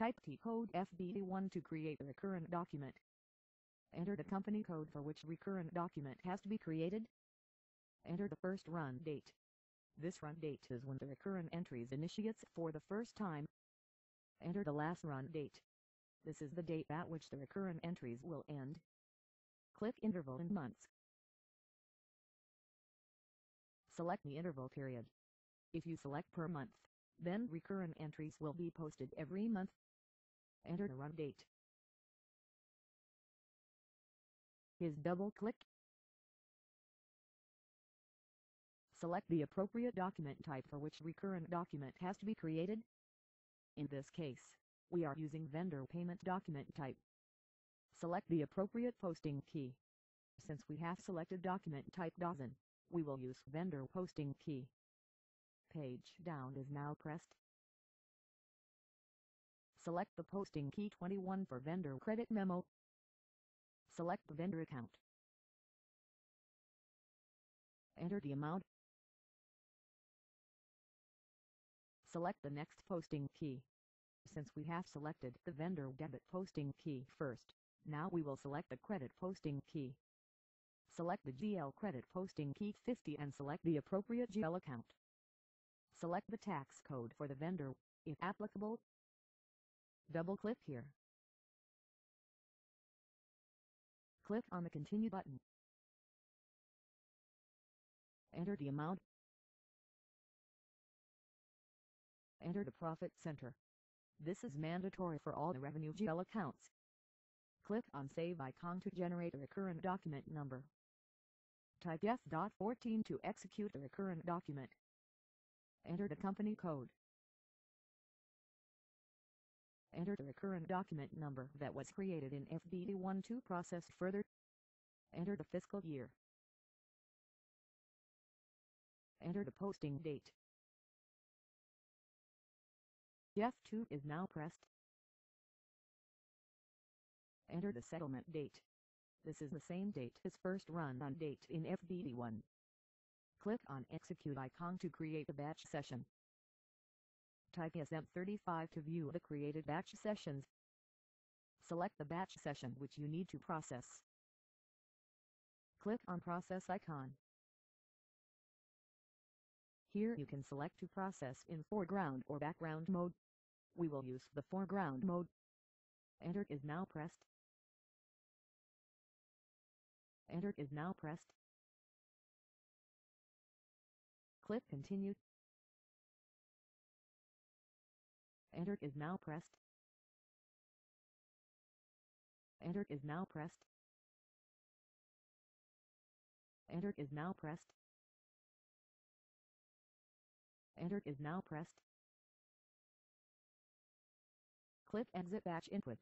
Type T code FBD1 to create a recurrent document. Enter the company code for which recurrent document has to be created. Enter the first run date. This run date is when the recurrent entries initiates for the first time. Enter the last run date. This is the date at which the recurrent entries will end. Click interval in months. Select the interval period. If you select per month, then recurrent entries will be posted every month. Enter the run date. Is double click. Select the appropriate document type for which recurrent document has to be created. In this case, we are using vendor payment document type. Select the appropriate posting key. Since we have selected document type DOSIN, we will use vendor posting key. Page down is now pressed. Select the posting key 21 for vendor credit memo. Select the vendor account. Enter the amount. Select the next posting key. Since we have selected the vendor debit posting key first, now we will select the credit posting key. Select the GL credit posting key 50 and select the appropriate GL account. Select the tax code for the vendor, if applicable. Double-click here. Click on the Continue button. Enter the amount. Enter the profit center. This is mandatory for all the Revenue GL accounts. Click on Save icon to generate a recurrent document number. Type F.14 to execute the recurrent document. Enter the company code. Enter the recurrent document number that was created in FBD1 to process further. Enter the fiscal year. Enter the posting date. F2 is now pressed. Enter the settlement date. This is the same date as first run on date in FBD1. Click on Execute icon to create a batch session. Type SM35 to view the created batch sessions. Select the batch session which you need to process. Click on Process icon. Here you can select to process in foreground or background mode. We will use the foreground mode. Enter is now pressed. Enter is now pressed. Click Continue. Enter is now pressed. Enter is now pressed. Enter is now pressed. Enter is now pressed. Click Exit Batch Input.